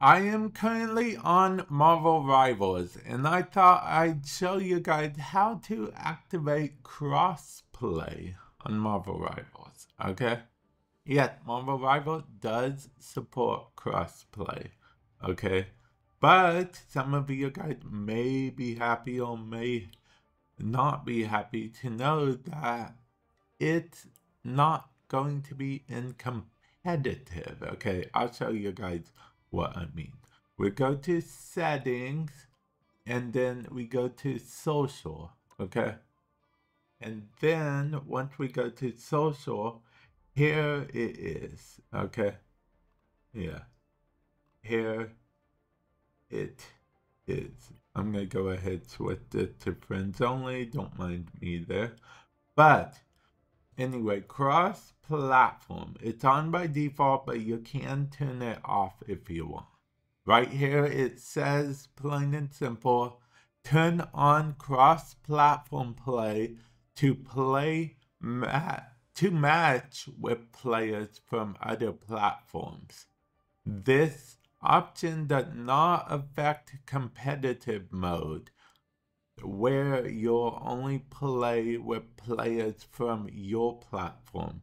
I am currently on Marvel Rivals, and I thought I'd show you guys how to activate crossplay on Marvel Rivals, okay? Yes, Marvel Rivals does support crossplay, okay? But some of you guys may be happy or may not be happy to know that it's not going to be in competitive, okay? I'll show you guys what I mean. We go to settings and then we go to social, okay? And then once we go to social, here it is, okay? Yeah. Here it is. I'm to go ahead switch it to friends only. Don't mind me there. But anyway, cross platform. It's on by default, but you can turn it off if you want. Right here it says, plain and simple, turn on cross-platform play to play ma to match with players from other platforms. This option does not affect competitive mode, where you'll only play with players from your platform.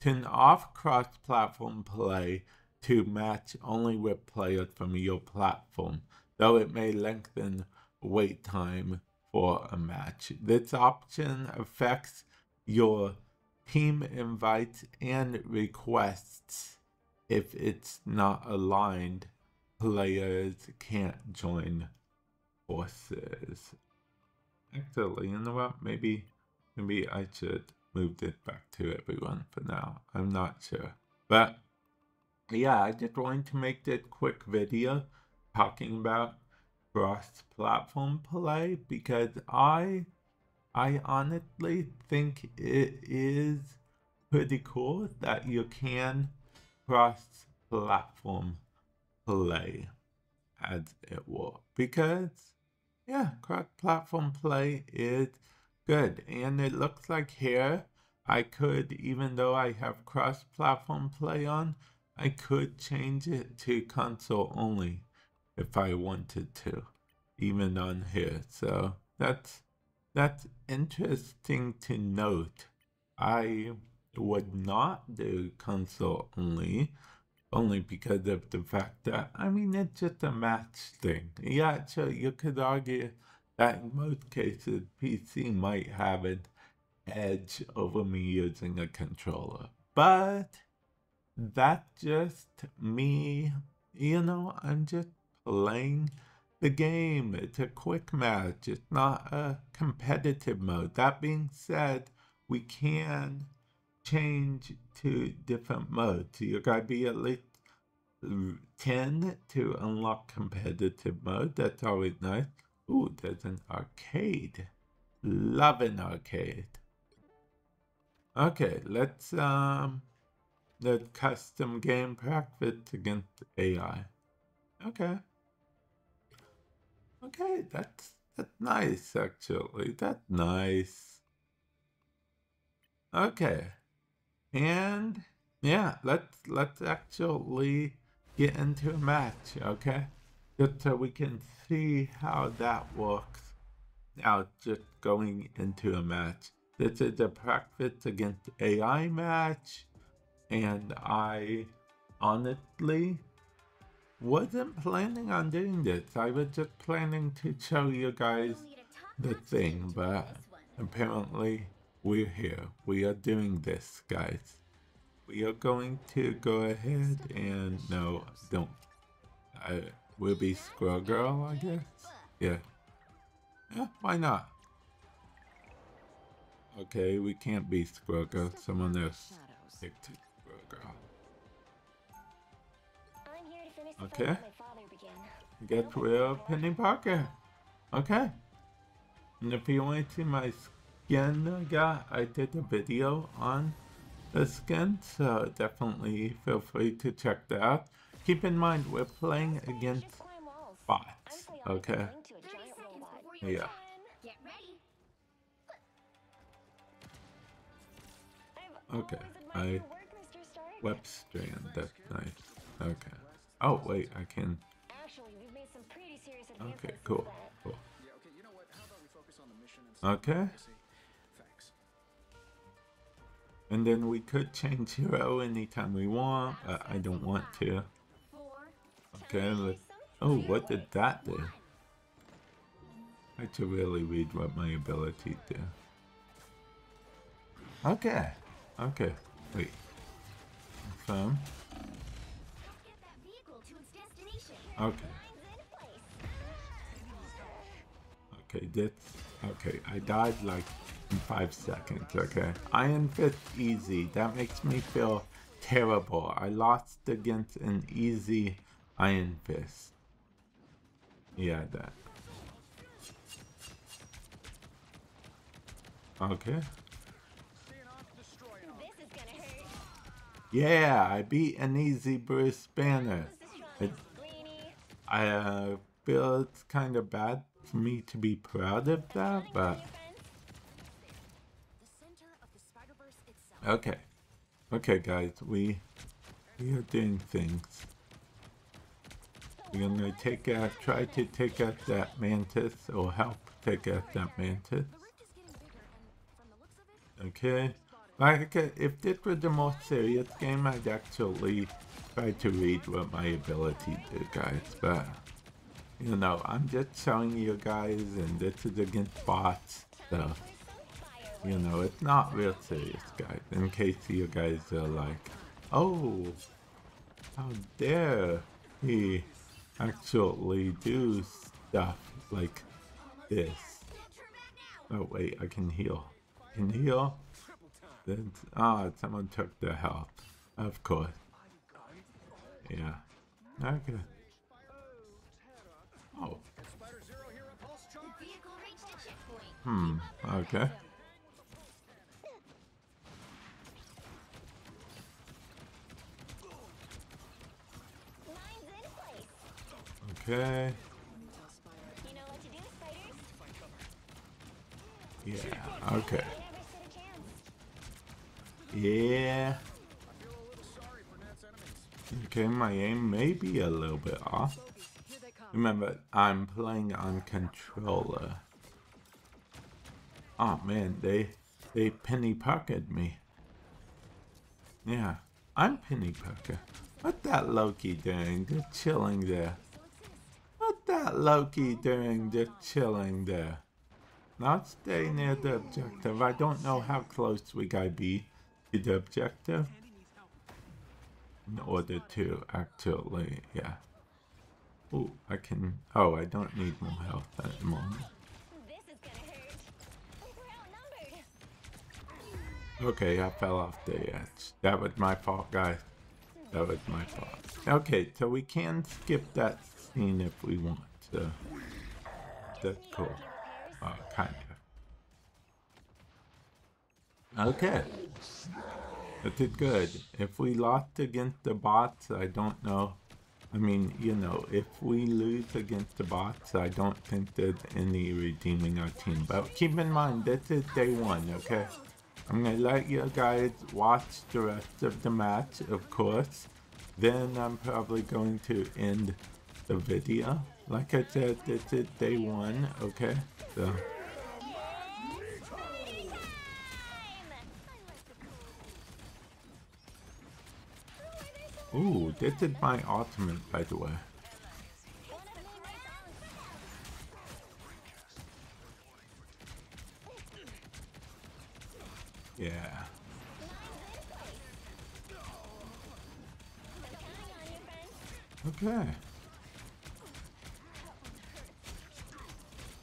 Turn off cross-platform play to match only with players from your platform, though it may lengthen wait time for a match. This option affects your team invites and requests. If it's not aligned, players can't join forces. Actually, you know what? Maybe, maybe I should move this back to everyone for now. I'm not sure. But yeah, I just wanted to make this quick video talking about cross-platform play because I I honestly think it is pretty cool that you can cross-platform play as it will because yeah, cross-platform play is good. And it looks like here, I could, even though I have cross-platform play on, I could change it to console only if I wanted to, even on here. So that's that's interesting to note. I would not do console only only because of the fact that, I mean, it's just a match thing. Yeah, so you could argue that in most cases, PC might have an edge over me using a controller. But that's just me, you know, I'm just playing the game. It's a quick match, it's not a competitive mode. That being said, we can change to different modes. You gotta be at least 10 to unlock competitive mode. That's always nice. Ooh, there's an arcade. Love an arcade. Okay, let's um the custom game practice against AI. Okay. Okay, that's that's nice actually. That's nice. Okay. And yeah, let's let's actually get into a match, okay? Just so we can see how that works. Now, just going into a match. This is a practice against AI match, and I honestly wasn't planning on doing this. I was just planning to show you guys the thing, but apparently we're here. We are doing this, guys. We are going to go ahead and no, don't. I will be Squirrel Girl, I guess. Yeah. Yeah, why not? Okay, we can't be Squirrel Girl. Someone else picked Squirrel Girl. Okay. Get real Peni Parker. Okay. And if you want to see my skin guy, uh, I did a video on the skin, so definitely feel free to check that out. Keep in mind, we're playing against bots, okay? Yeah. Okay, I web strand, that's nice. Okay. Oh, wait, I can. Okay, cool. Cool. Okay, And then we could change hero anytime we want, but I don't want to. Okay, let Oh, what did that do? I should really read what my ability do. Okay. Okay. Wait. Confirm. Get that vehicle to its destination. Okay. Okay, that's okay. I died like in five seconds. Okay, Iron Fist easy. That makes me feel terrible. I lost against an easy Iron Fist. Yeah, that. Okay. Seeing off, destroying off. This is gonna hurt. Yeah, I beat an easy Bruce Banner. It, I uh, feel it's kind of bad for me to be proud of that, but The center of the Spider-Verse itself. Okay. Okay, guys, we we are doing things. We're gonna take out, try to take out that mantis, or help take out that mantis. The rift is getting bigger, and from the looks of it, Okay. Like, if this was a more serious game, I'd actually try to read what my ability do, guys. But, you know, I'm just showing you guys, and this is against bots, so, you know, it's not real serious, guys. In case you guys are like, oh, how dare he actually do stuff like this. Oh, wait, I can heal. Can heal? Then, ah, someone took the health. Of course. Yeah. Okay. Checkpoint. Hmm. Okay. Okay. Yeah. Okay. Yeah. Okay, my aim may be a little bit off. Remember, I'm playing on controller. Oh man, they they penny pocketed me. Yeah, I'm penny pocket. What that Loki doing? Just chilling there. What that Loki doing? Just chilling there. Not stay near the objective. I don't know how close we gotta be to the objective in order to actually, yeah. Oh, I can. Oh, I don't need more health at the moment. This is gonna hurt. We're outnumbered. Okay, I fell off the edge. That was my fault, guys. That was my fault. Okay, so we can skip that scene if we want to. That's cool. Uh, kind of. Okay. That did good. If we lost against the bots, I don't know. I mean, you know, if we lose against the bots, I don't think there's any redeeming our team. But keep in mind, this is day one, okay? I'm gonna let you guys watch the rest of the match, of course. Then I'm probably going to end the video. Like I said, this is day one, okay? So, ooh, this is my ultimate, by the way. Yeah. Okay.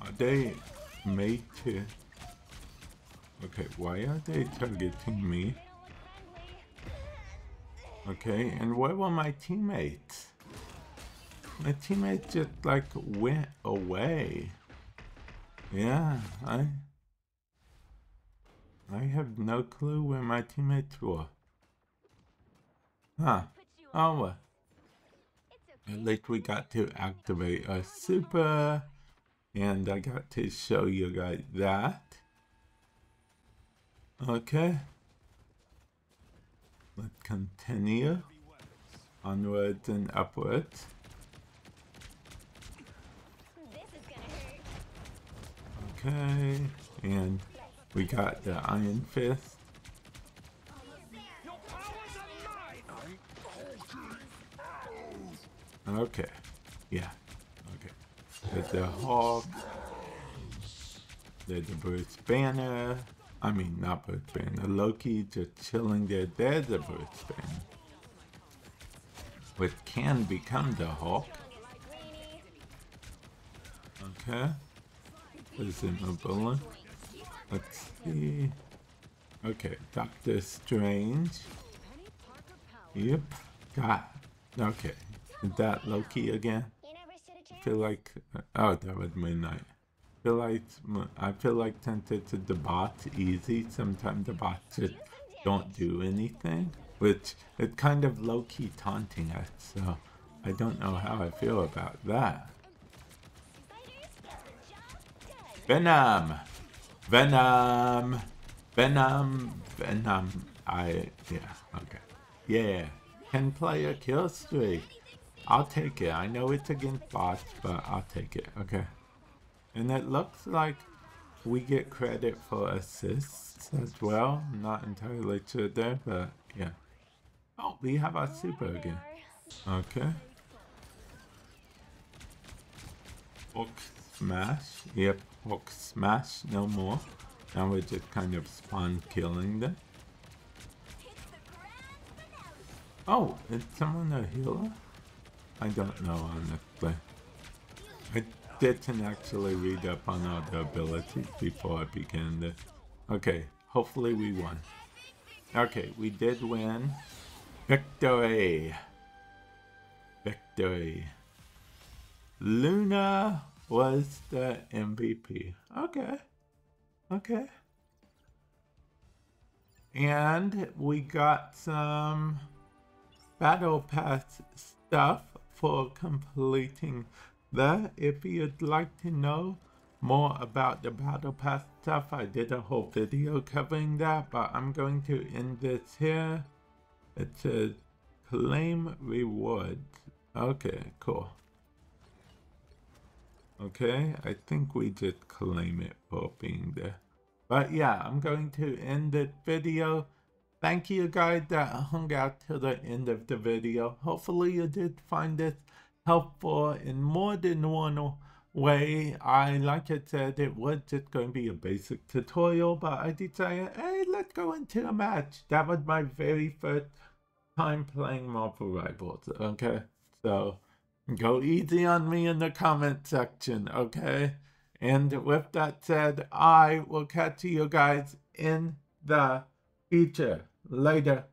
Are they made to... Okay, why are they targeting me? Okay, and where were my teammates? My teammates just like went away. Yeah, I... I have no clue where my teammates were. Huh. Oh well. At least we got to activate a super. And I got to show you guys that. Okay. Let's continue. onwards and hurt. Okay, and we got the Iron Fist. Okay, yeah, okay. There's the Hulk. There's the Bruce Banner. I mean, not Bruce Banner. Loki just chilling there. There's the Bruce Banner. Which can become the Hulk. Okay. Is it Presumably. Let's see. Okay, Doctor Strange. Yep. Got. Okay. Is that Loki again? You never stood a chance. feel like uh, oh that was midnight. Feel like I feel like since it's the bots easy, sometimes the bots just don't do anything, which it's kind of low key taunting us. So I don't know how I feel about that. Venom, Venom, Venom, Venom. I yeah okay yeah. Can play a kill streak. I'll take it. I know it's against bots, but I'll take it. Okay. And it looks like we get credit for assists as well. Not entirely sure there, but yeah. Oh, we have our super again. Okay. Hulk smash. Yep, Hulk smash. No more. Now we're just kind of spawn killing them. Oh, is someone a healer? I don't know, honestly. I didn't actually read up on all the abilities before I began this. Okay, hopefully we won. Okay, we did win. Victory! Victory. Luna was the MVP. Okay. Okay. And we got some battle pass stuff for completing that. If you'd like to know more about the battle pass stuff, I did a whole video covering that, but I'm going to end this here. It says claim rewards. Okay, cool. Okay, I think we just claim it for being there. But yeah, I'm going to end this video. Thank you guys that hung out till the end of the video. Hopefully you did find this helpful in more than one way. I, like I said, it was just going to be a basic tutorial, but I decided, hey, let's go into a match. That was my very first time playing Marvel Rivals, okay? So, go easy on me in the comment section, okay? And with that said, I will catch you guys in the future. Later.